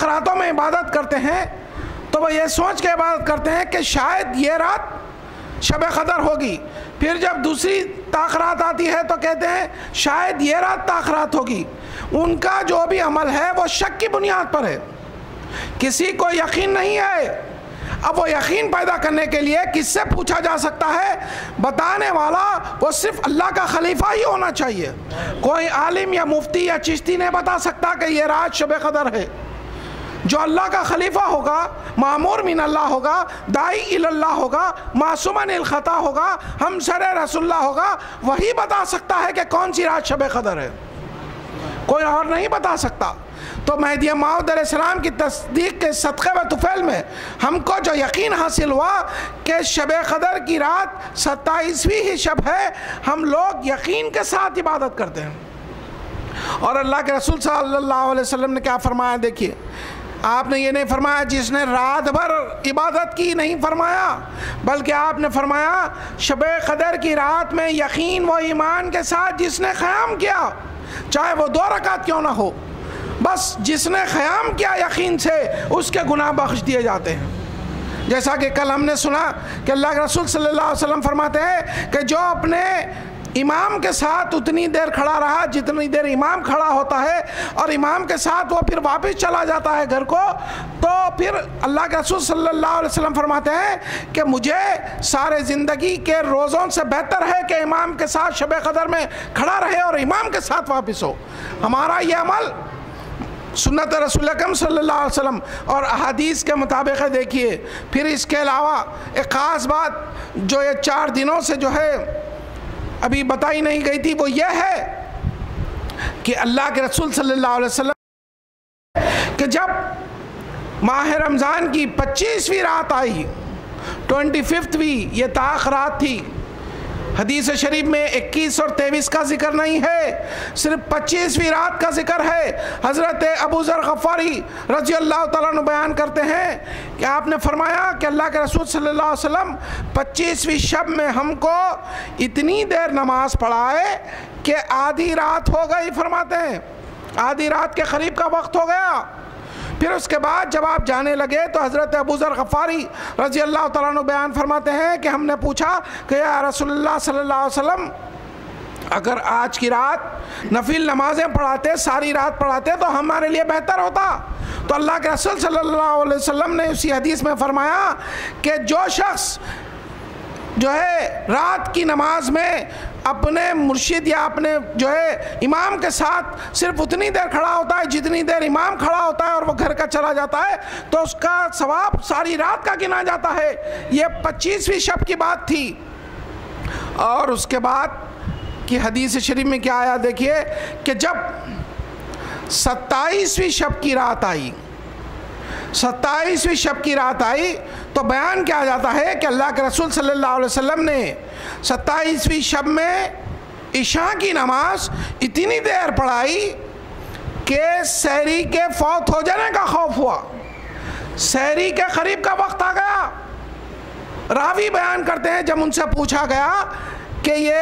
خراتوں میں عبادت کرتے ہیں، تو وہ یہ سوچ کے عبادت کرتے ہیں کہ شاید یہ رات شب قدر ہوگی۔ پھر جب دوسری تاخرات آتی ہے تو کہتے ہیں، شاید یہ رات تاخرات ہوگی۔ ان کا جو بھی عمل ہے وہ شک کی بنیاد پر ہے۔ کسی کو یقین نہیں ہے اب وہ یقین پیدا کرنے کے لیے کس سے پوچھا جا سکتا ہے؟ بتانے والا وہ صرف اللہ کا خلیفہ ہی ہونا چاہیے۔ کوئی عالم یا مفتی یا چشتی نہیں بتا سکتا کہ یہ رات شب قدر ہے۔ جو اللہ کا خلیفہ ہوگا معمور من اللہ ہوگا، دائی اللہ ہوگا معصومن الخطا ہوگا ہم سر رسول اللہ ہوگا، وہی بتا سکتا ہے کہ کون سی رات شب قدر ہے۔ کوئی اور نہیں بتا سکتا۔ تو مہدی معود علیہ السلام کی تصدیق کے صدقے و تفیل میں ہم کو جو یقین حاصل ہوا کہ شب قدر کی رات ستائیسویں ہی شب ہے، ہم لوگ یقین کے ساتھ عبادت کرتے ہیں۔ اور اللہ کے رسول صلی اللہ علیہ وسلم نے کیا فرمایا، دیکھیے آپ نے یہ نہیں فرمایا جس نے رات بھر عبادت کی نہیں فرمایا، بلکہ آپ نے فرمایا شب قدر کی رات میں یقین و ایمان کے ساتھ جس نے قیام کیا، چاہے وہ دو رکعت کیوں نہ ہو، بس جس نے قیام کیا یقین سے اس کے گناہ بخش دیے جاتے ہیں۔ جیسا کہ کل ہم نے سنا کہ اللہ کے رسول صلی اللہ علیہ وسلم فرماتے ہیں کہ جو اپنے امام کے ساتھ اتنی دیر کھڑا رہا جتنی دیر امام کھڑا ہوتا ہے اور امام کے ساتھ وہ پھر واپس چلا جاتا ہے گھر کو، تو پھر اللہ کے رسول صلی اللہ علیہ وسلم فرماتے ہیں کہ مجھے سارے زندگی کے روزوں سے بہتر ہے کہ امام کے ساتھ شب قدر میں کھڑا رہے اور امام کے ساتھ واپس ہو۔ ہمارا یہ عمل سنت رسول اکم صلی اللہ علیہ وسلم اور احادیث کے مطابق ہے، دیکھیے۔ پھر اس کے علاوہ ایک خاص بات جو یہ چار دنوں سے جو ہے ابھی بتائی نہیں گئی تھی، وہ یہ ہے کہ اللہ کے رسول صلی اللہ علیہ وسلم کہ جب ماہ رمضان کی پچیسویں رات آئی، ٹوئنٹی ففتھ بھی یہ تاخ رات تھی حدیث شریف میں اکیس اور تیویس کا ذکر نہیں ہے، صرف پچیسویں رات کا ذکر ہے۔ حضرت ابو ذر غفاری رضی اللہ تعالیٰ نے بیان کرتے ہیں کہ آپ نے فرمایا کہ اللہ کے رسول صلی اللہ علیہ وسلم پچیسویں شب میں ہم کو اتنی دیر نماز پڑھائے کہ آدھی رات ہو گئی، فرماتے ہیں۔ آدھی رات کے قریب کا وقت ہو گیا۔ پھر اس کے بعد جب آپ جانے لگے تو حضرت ابو ذر غفاری رضی اللہ تعالیٰ عنہ بیان فرماتے ہیں کہ ہم نے پوچھا کہ یا رسول اللہ صلی اللہ علیہ وسلم، اگر آج کی رات نفیل نمازیں پڑھاتے، ساری رات پڑھاتے تو ہمارے لیے بہتر ہوتا۔ تو اللہ کے رسول صلی اللہ علیہ وسلم نے اسی حدیث میں فرمایا کہ جو شخص جو ہے رات کی نماز میں اپنے مرشد یا اپنے جو ہے امام کے ساتھ صرف اتنی دیر کھڑا ہوتا ہے، جتنی دیر امام کھڑا ہوتا ہے اور وہ گھر کا چلا جاتا ہے، تو اس کا ثواب ساری رات کا گنا جاتا ہے۔ یہ پچیسویں شب کی بات تھی۔ اور اس کے بعد کی حدیث شریف میں کیا آیا؟ دیکھیے کہ جب ستائیسویں شب کی رات آئی ستائیسویں شب کی رات آئی تو بیان کیا جاتا ہے کہ اللہ کے رسول صلی اللہ علیہ وسلم نے ستائیسویں شب میں عشاء کی نماز اتنی دیر پڑھائی کہ سہری کے فوت ہو جانے کا خوف ہوا۔ سہری کے قریب کا وقت آ گیا۔ راوی بیان کرتے ہیں جب ان سے پوچھا گیا کہ یہ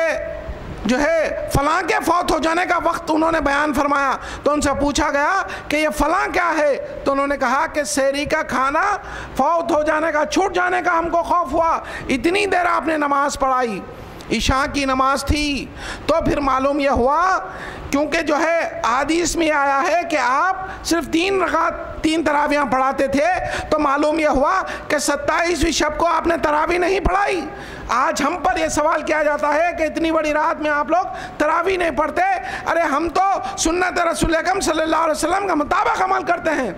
جو ہے فلاں کے فوت ہو جانے کا وقت انہوں نے بیان فرمایا تو ان سے پوچھا گیا کہ یہ فلاں کیا ہے؟ انہوں نے کہا کہ سیری کا کھانا فوت ہو جانے کا، چھوٹ جانے کا ہم کو خوف ہوا۔ اتنی دیر آپ نے نماز پڑھائی، عشاء کی نماز تھی۔ تو پھر معلوم یہ ہوا، کیونکہ جو ہے حدیث میں آیا ہے کہ آپ صرف تین رکعت، تین تراویاں پڑھاتے تھے۔ تو معلوم یہ ہوا کہ ستائیسویں شب کو آپ نے تراوی نہیں پڑھائی۔ آج ہم پر یہ سوال کیا جاتا ہے کہ اتنی بڑی رات میں آپ لوگ تراوی نہیں پڑھتے۔ ارے ہم تو سنت رسول اکم صلی اللہ علیہ وسلم کا مطابق عمل کرتے ہیں۔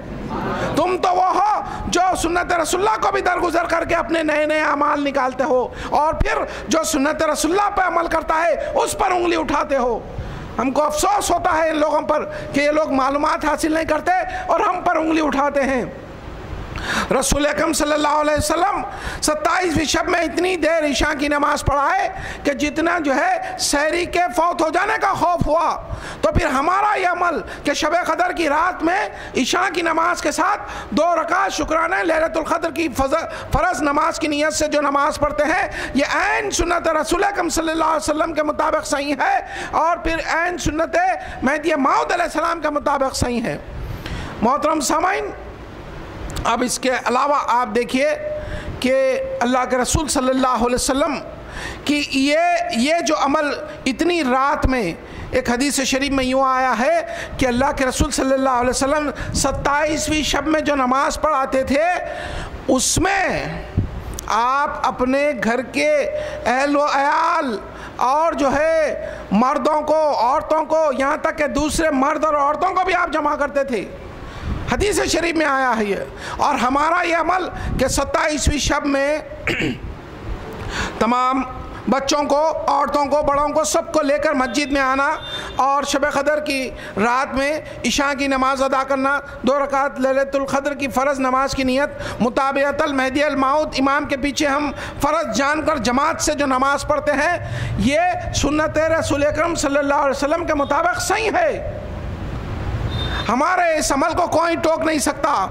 تم تو وہ ہو جو سنت رسول اللہ کو بھی درگزر کر کے اپنے نئے نئے عمال نکالتے ہو، اور پھر جو سنت رسول اللہ پہ عمل کرتا ہے، اس پر انگلی اٹھاتے ہو۔ ہم کو افسوس ہوتا ہے ان لوگوں پر کہ یہ لوگ معلومات حاصل نہیں کرتے اور ہم پر انگلی اٹھاتے ہیں۔ رسول اکم صلی اللہ علیہ وسلم ستائیسویں شب میں اتنی دیر عشاء کی نماز پڑھائے کہ جتنا جو ہے سہری کے فوت ہو جانے کا خوف ہوا۔ تو پھر ہمارا یہ عمل کہ شب قدر کی رات میں عشاء کی نماز کے ساتھ دو رکعت شکرانہ لیلت القدر کی فرض نماز کی نیت سے جو نماز پڑھتے ہیں، یہ عین سنت رسول اکم صلی اللہ علیہ وسلم کے مطابق صحیح ہے اور پھر عین سنت مہدی ماؤد علیہ السلام کے مطابق صحیح ہے۔ محترم سامعین اب اس کے علاوہ آپ دیکھیے کہ اللہ کے رسول صلی اللہ علیہ وسلم کہ یہ یہ جو عمل اتنی رات میں ایک حدیث شریف میں یوں آیا ہے کہ اللہ کے رسول صلی اللہ علیہ وسلم ستائیسویں شب میں جو نماز پڑھاتے تھے، اس میں آپ اپنے گھر کے اہل و عیال اور جو ہے مردوں کو، عورتوں کو، یہاں تک کہ دوسرے مرد اور عورتوں کو بھی آپ جمع کرتے تھے۔ حدیث شریف میں آیا ہے یہ۔ اور ہمارا یہ عمل کہ ستائیسویں شب میں تمام بچوں کو، عورتوں کو، بڑوں کو سب کو لے کر مسجد میں آنا اور شب قدر کی رات میں عشاء کی نماز ادا کرنا، دو رکعت للت القدر کی فرض نماز کی نیت مطابعت المہدی المعود امام کے پیچھے ہم فرض جان کر جماعت سے جو نماز پڑھتے ہیں، یہ سنت رسول اکرم صلی اللہ علیہ وسلم کے مطابق صحیح ہے۔ ہمارے اس عمل کو کوئی ٹوک نہیں سکتا۔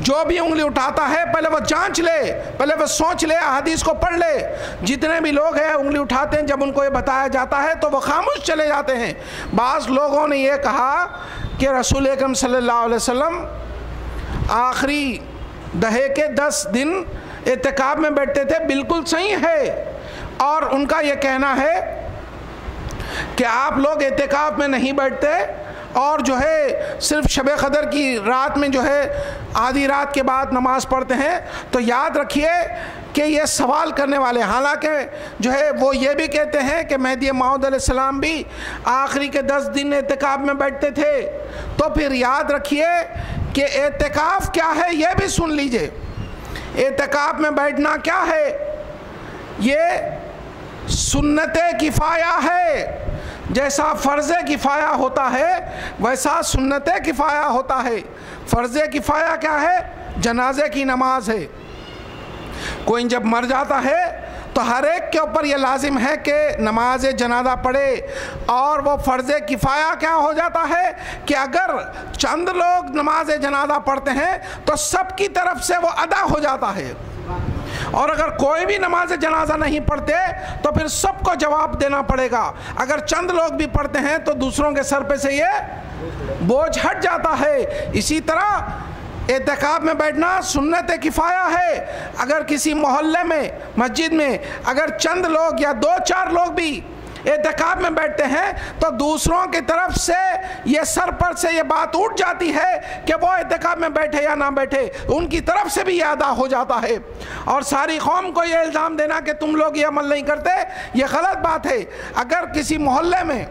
جو بھی انگلی اٹھاتا ہے، پہلے وہ جانچ لے، پہلے وہ سوچ لے حدیث کو پڑھ لے۔ جتنے بھی لوگ ہیں، انگلی اٹھاتے ہیں، جب ان کو یہ بتایا جاتا ہے، تو وہ خاموش چلے جاتے ہیں۔ بعض لوگوں نے یہ کہا کہ رسول اکرم صلی اللہ علیہ وسلم آخری دہے کے دس دن اعتقاب میں بیٹھتے تھے، بالکل صحیح ہے۔ اور ان کا یہ کہنا ہے کہ آپ لوگ اعتقاب میں نہیں بیٹھتے اور جو ہے صرف شب قدر کی رات میں جو ہے آدھی رات کے بعد نماز پڑھتے ہیں، تو یاد رکھیے کہ یہ سوال کرنے والے، حالانکہ جو ہے وہ یہ بھی کہتے ہیں کہ مہدی معود علیہ السلام بھی آخری کے دس دن اعتقاب میں بیٹھتے تھے۔ تو پھر یاد رکھیے کہ اعتقاف کیا ہے، یہ بھی سن لیجیے۔ اعتقاب میں بیٹھنا کیا ہے؟ یہ سنت کفایہ ہے۔ جیسا فرض کفایہ ہوتا ہے، ویسا سنت کفایہ ہوتا ہے۔ فرض کفایہ کیا ہے؟ جنازے کی نماز ہے۔ کوئی جب مر جاتا ہے تو ہر ایک کے اوپر یہ لازم ہے کہ نماز جنازہ پڑھے۔ اور وہ فرض کفایہ کیا ہو جاتا ہے کہ اگر چند لوگ نماز جنازہ پڑھتے ہیں تو سب کی طرف سے وہ ادا ہو جاتا ہے۔ اور اگر کوئی بھی نماز جنازہ نہیں پڑھتے تو پھر سب کو جواب دینا پڑے گا۔ اگر چند لوگ بھی پڑھتے ہیں تو دوسروں کے سر پہ سے یہ بوجھ ہٹ جاتا ہے۔ اسی طرح اعتقاب میں بیٹھنا سنت کفایہ ہے۔ اگر کسی محلے میں، مسجد میں اگر چند لوگ یا دو چار لوگ بھی اعتقاب میں بیٹھتے ہیں، تو دوسروں کی طرف سے یہ سر پر سے یہ بات اٹھ جاتی ہے کہ وہ اعتقاب میں بیٹھے یا نہ بیٹھے، ان کی طرف سے بھی یہ ادا ہو جاتا ہے۔ اور ساری قوم کو یہ الزام دینا کہ تم لوگ یہ عمل نہیں کرتے، یہ غلط بات ہے۔ اگر کسی محلے میں،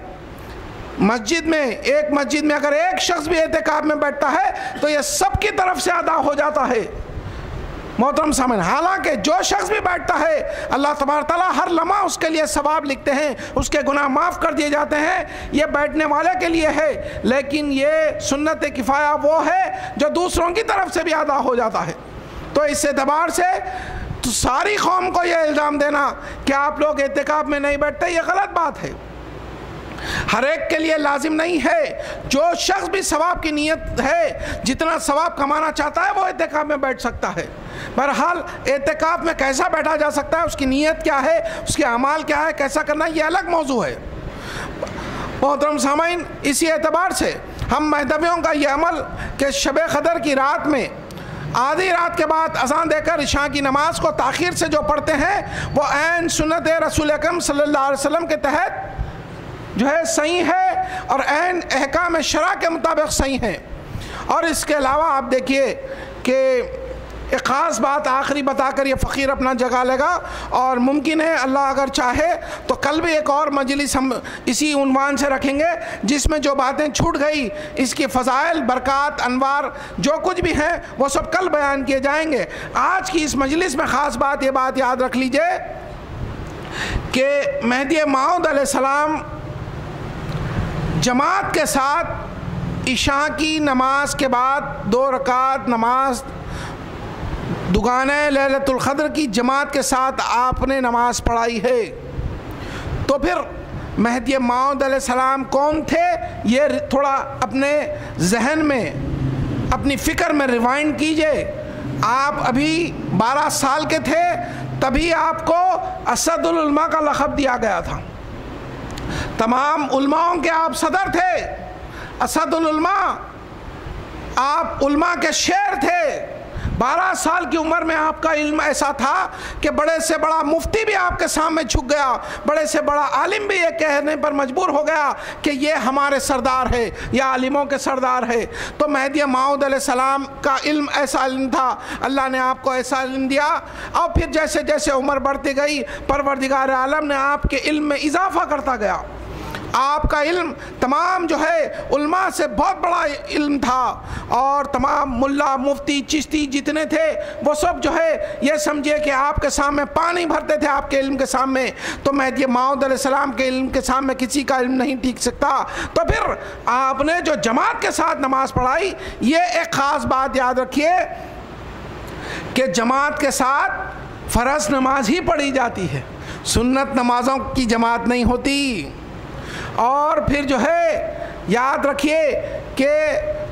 مسجد میں، ایک مسجد میں اگر ایک شخص بھی اعتقاب میں بیٹھتا ہے، تو یہ سب کی طرف سے ادا ہو جاتا ہے۔ محترم سامن حالانکہ جو شخص بھی بیٹھتا ہے، اللہ تبارک تعالیٰ ہر لمحہ اس کے لیے ثواب لکھتے ہیں، اس کے گناہ معاف کر دیے جاتے ہیں، یہ بیٹھنے والے کے لیے ہے، لیکن یہ سنت کفایہ وہ ہے جو دوسروں کی طرف سے بھی ادا ہو جاتا ہے۔ تو اس اعتبار سے تو ساری قوم کو یہ الزام دینا کہ آپ لوگ اعتقاب میں نہیں بیٹھتے، یہ غلط بات ہے۔ ہر ایک کے لیے لازم نہیں ہے۔ جو شخص بھی ثواب کی نیت ہے، جتنا ثواب کمانا چاہتا ہے، وہ اعتقاب میں بیٹھ سکتا ہے۔ بہرحال اعتقاب میں کیسا بیٹھا جا سکتا ہے؟ اس کی نیت کیا ہے؟ اس کے اعمال کیا ہے؟ کیسا کرنا یہ الگ موضوع ہے۔ محترم سامعین، اسی اعتبار سے ہم مہدویوں کا یہ عمل کہ شب قدر کی رات میں آدھی رات کے بعد اذان دے کر عشاء کی نماز کو تاخیر سے جو پڑھتے ہیں، وہ عین سنت رسول اکرم صلی اللہ علیہ وسلم کے تحت جو ہے صحیح ہے اور عین احکام شرع کے مطابق صحیح ہے اور اس کے علاوہ آپ دیکھیے کہ ایک خاص بات آخری بتا کر یہ فقیر اپنا جگہ لے گا اور ممکن ہے اللہ اگر چاہے تو کل بھی ایک اور مجلس ہم اسی عنوان سے رکھیں گے جس میں جو باتیں چھوٹ گئی، اس کی فضائل، برکات، انوار، جو کچھ بھی ہیں، وہ سب کل بیان کیے جائیں گے۔ آج کی اس مجلس میں خاص بات یہ بات یاد رکھ لیجیے کہ مہدی معود علیہ السلام جماعت کے ساتھ عشاء کی نماز کے بعد دو رکعت نماز دگانہ لیلت القدر کی جماعت کے ساتھ آپ نے نماز پڑھائی ہے۔ تو پھر مہدی معود علیہ السلام کون تھے؟ یہ تھوڑا اپنے ذہن میں، اپنی فکر میں ریوائنڈ کیجیے۔ آپ ابھی بارہ سال کے تھے، تبھی آپ کو اسد العلماء کا لقب دیا گیا تھا۔ تمام علماؤں کے آپ صدر تھے اسد العلماء آپ علماء کے شعر تھے۔ بارہ سال کی عمر میں آپ کا علم ایسا تھا کہ بڑے سے بڑا مفتی بھی آپ کے سامنے جھک گیا، بڑے سے بڑا عالم بھی یہ کہنے پر مجبور ہو گیا کہ یہ ہمارے سردار ہے یا عالموں کے سردار ہے تو مہدی معود علیہ السلام کا علم ایسا علم تھا، اللہ نے آپ کو ایسا علم دیا۔ اور پھر جیسے جیسے عمر بڑھتی گئی، پروردگار عالم نے آپ کے علم میں اضافہ کرتا گیا۔ آپ کا علم تمام جو ہے علماء سے بہت بڑا علم تھا اور تمام ملا، مفتی، چشتی جتنے تھے، وہ سب جو ہے یہ سمجھے کہ آپ کے سامنے پانی بھرتے تھے آپ کے علم کے سامنے۔ تو مہدی معود علیہ السلام کے علم کے سامنے کسی کا علم نہیں ٹھیک سکتا۔ تو پھر آپ نے جو جماعت کے ساتھ نماز پڑھائی، یہ ایک خاص بات یاد رکھیے کہ جماعت کے ساتھ فرض نماز ہی پڑھی جاتی ہے۔ سنت نمازوں کی جماعت نہیں ہوتی۔ اور پھر جو ہے، یاد رکھیے کہ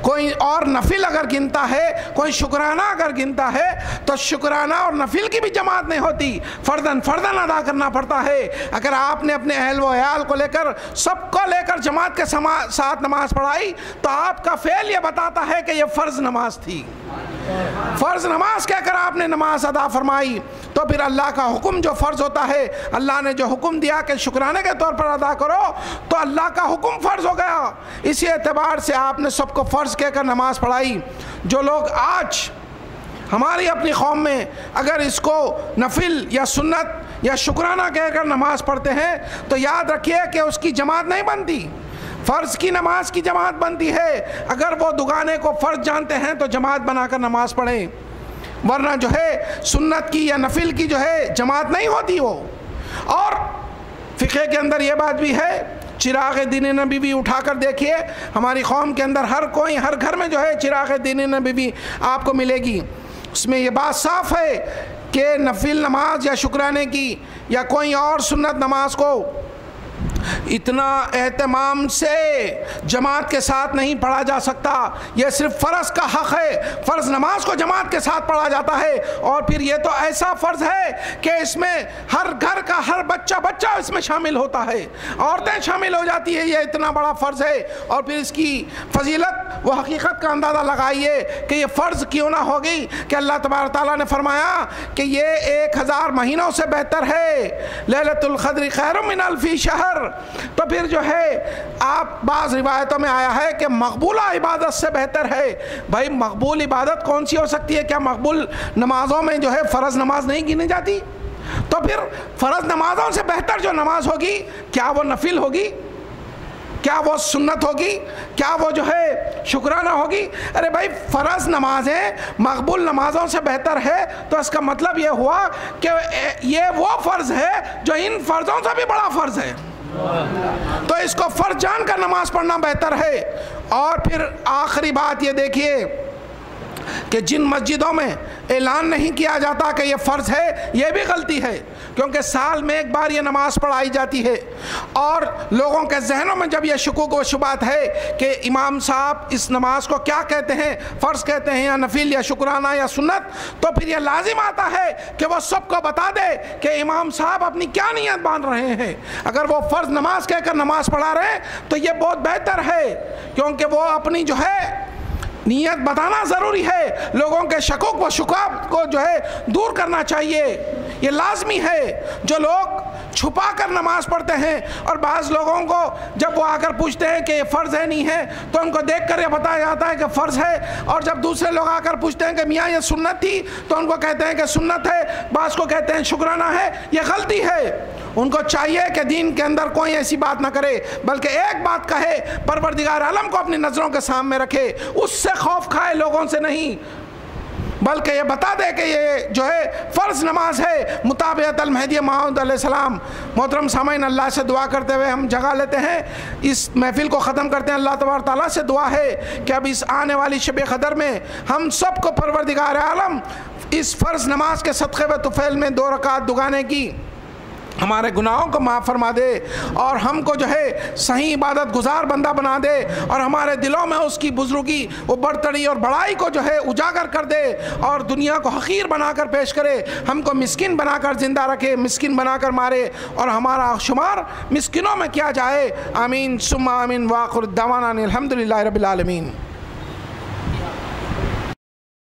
کوئی اور نفل اگر گنتا ہے، کوئی شکرانہ اگر گنتا ہے، تو شکرانہ اور نفل کی بھی جماعت نہیں ہوتی۔ فردن فردن ادا کرنا پڑتا ہے۔ اگر آپ نے اپنے اہل و عیال کو لے کر، سب کو لے کر جماعت کے ساتھ نماز پڑھائی، تو آپ کا فعل یہ بتاتا ہے کہ یہ فرض نماز تھی۔ فرض نماز کہہ کر آپ نے نماز ادا فرمائی۔ تو پھر اللہ کا حکم جو فرض ہوتا ہے، اللہ نے جو حکم دیا کہ شکرانے کے طور پر ادا کرو، تو اللہ کا حکم فرض ہو گیا۔ اسی اعتبار سے آپ نے سب کو فرض کہہ کر نماز پڑھائی۔ جو لوگ آج ہماری اپنی قوم میں اگر اس کو نفل یا سنت یا شکرانہ کہہ کر نماز پڑھتے ہیں، تو یاد رکھیے کہ اس کی جماعت نہیں بنتی۔ فرض کی نماز کی جماعت بنتی ہے۔ اگر وہ دگانے کو فرض جانتے ہیں، تو جماعت بنا کر نماز پڑھیں۔ ورنہ جو ہے سنت کی یا نفل کی جو ہے جماعت نہیں ہوتی وہ۔ اور فقہ کے اندر یہ بات بھی ہے، چراغ دین نبی بھی اٹھا کر دیکھیے، ہماری قوم کے اندر ہر کوئی، ہر گھر میں جو ہے چراغ دین نبی بھی آپ کو ملے گی۔ اس میں یہ بات صاف ہے کہ نفل نماز یا شکرانے کی یا کوئی اور سنت نماز کو اتنا اہتمام سے جماعت کے ساتھ نہیں پڑھا جا سکتا۔ یہ صرف فرض کا حق ہے۔ فرض نماز کو جماعت کے ساتھ پڑھا جاتا ہے۔ اور پھر یہ تو ایسا فرض ہے کہ اس میں ہر گھر کا ہر بچہ بچہ اس میں شامل ہوتا ہے۔ عورتیں شامل ہو جاتی ہے یہ اتنا بڑا فرض ہے۔ اور پھر اس کی فضیلت وہ حقیقت کا اندازہ لگائیے کہ یہ فرض کیوں نہ ہوگی کہ اللہ تبار تعالیٰ نے فرمایا کہ یہ ایک ہزار مہینوں سے بہتر ہے۔ لیلت القدر خیر من الفی شہر۔ تو پھر جو ہے، آپ بعض روایتوں میں آیا ہے کہ مقبولہ عبادت سے بہتر ہے۔ بھائی، مقبول عبادت کون سی ہو سکتی ہے؟ کیا مقبول نمازوں میں جو ہے فرض نماز نہیں گنی جاتی؟ تو پھر فرض نمازوں سے بہتر جو نماز ہوگی، کیا وہ نفل ہوگی؟ کیا وہ سنت ہوگی؟ کیا وہ جو ہے شکرانہ ہوگی؟ ارے بھائی، فرض نمازیں مقبول نمازوں سے بہتر ہے۔ تو اس کا مطلب یہ ہوا کہ یہ وہ فرض ہے جو ان فرضوں سے بھی بڑا فرض ہے۔ تو اس کو فرجان جان کر نماز پڑھنا بہتر ہے۔ اور پھر آخری بات یہ دیکھیے کہ جن مسجدوں میں اعلان نہیں کیا جاتا کہ یہ فرض ہے، یہ بھی غلطی ہے۔ کیونکہ سال میں ایک بار یہ نماز پڑھائی جاتی ہے۔ اور لوگوں کے ذہنوں میں جب یہ شکوک و شبات ہے کہ امام صاحب اس نماز کو کیا کہتے ہیں، فرض کہتے ہیں یا نفل یا شکرانہ یا سنت، تو پھر یہ لازم آتا ہے کہ وہ سب کو بتا دے کہ امام صاحب اپنی کیا نیت باندھ رہے ہیں۔ اگر وہ فرض نماز کہہ کر نماز پڑھا رہے ہیں، تو یہ بہت بہتر ہے۔ کیونکہ وہ اپنی جو ہے نیت بتانا ضروری ہے۔ لوگوں کے شکوک و شکاب کو جو ہے دور کرنا چاہیے۔ یہ لازمی ہے۔ جو لوگ چھپا کر نماز پڑھتے ہیں اور بعض لوگوں کو جب وہ آ کر پوچھتے ہیں کہ یہ فرض ہے نہیں ہے، تو ان کو دیکھ کر یہ بتایا جاتا ہے کہ فرض ہے اور جب دوسرے لوگ آ کر پوچھتے ہیں کہ میاں یہ سنت تھی، تو ان کو کہتے ہیں کہ سنت ہے، بعض کو کہتے ہیں شکرانہ ہے، یہ غلطی ہے۔ ان کو چاہیے کہ دین کے اندر کوئی ایسی بات نہ کرے، بلکہ ایک بات کہے، پروردگار عالم کو اپنی نظروں کے سامنے رکھے، اس سے خوف کھائے لوگوں سے نہیں۔ بلکہ یہ بتا دے کہ یہ جو ہے فرض نماز ہے۔ مطابعت المہدی محمد علیہ السلام، محترم سامعین، اللہ سے دعا کرتے ہوئے ہم جگہ لیتے ہیں۔ اس محفل کو ختم کرتے ہیں۔ اللہ تبار تعالیٰ سے دعا ہے کہ اب اس آنے والی شب قدر میں ہم سب کو پروردگار عالم اس فرض نماز کے صدقے و طفیل میں دو رکعت دگانے کی۔ ہمارے گناہوں کو معاف فرما دے اور ہم کو جو ہے صحیح عبادت گزار بندہ بنا دے اور ہمارے دلوں میں اس کی بزرگی، وہ برتری اور بڑائی کو جو ہے اجاگر کر دے اور دنیا کو حقیر بنا کر پیش کرے۔ ہم کو مسکن بنا کر زندہ رکھے مسکن بنا کر مارے اور ہمارا شمار مسکنوں میں کیا جائے۔ آمین سم آمین واقر الدوان الحمد للہ رب العالمین۔